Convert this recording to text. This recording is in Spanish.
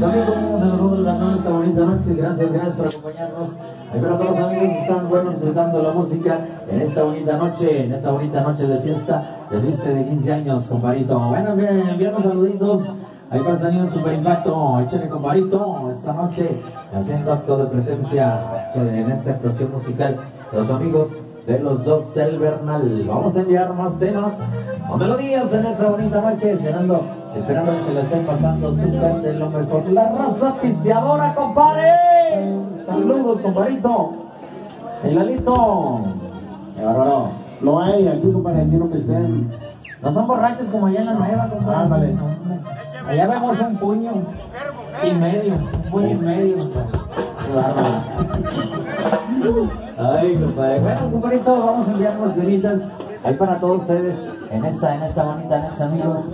También como nos va esta bonita noche. Gracias, gracias por acompañarnos. Para todos los amigos que están bueno disfrutando la música en esta bonita noche, en esta bonita noche de fiesta, de fiesta de 15 años, comparito. Bueno, bien, enviando saluditos. Ahí para el Super Impacto, échale comparito esta noche, haciendo acto de presencia en esta actuación musical. Los amigos de los dos del Bernal. Vamos a enviar más temas o melodías en esta bonita noche, esperando, esperando que se la estén pasando súper de lo mejor. La raza pisteadora, compadre. Saludos, compadrito. El Lalito. Qué bárbaro. Lo hay aquí, compadre, aquí no estén. No son borrachos como allá en la nueva, compadre. Ándale. Allá vemos un puño y medio, un puño y medio. Qué bárbaro. Ay, compadre. Bueno, compadrito, vamos a enviar unas ceritas ahí para todos ustedes en esta, en esta bonita noche, amigos.